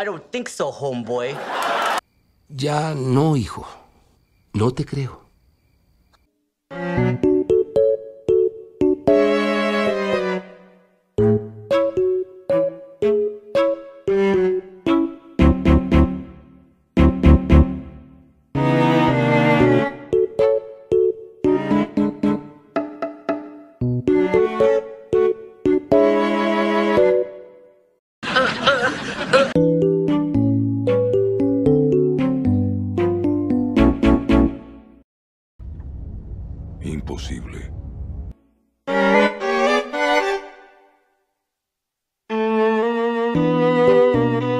I don't think so, homeboy. Ya no, hijo. No te creo. Música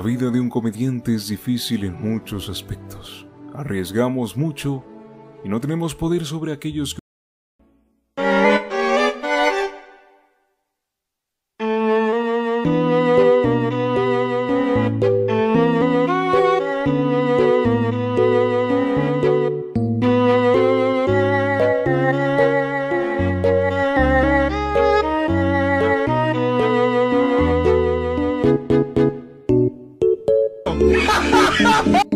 La vida de un comediante es difícil en muchos aspectos. Arriesgamos mucho y no tenemos poder sobre aquellos que... Ha ha ha!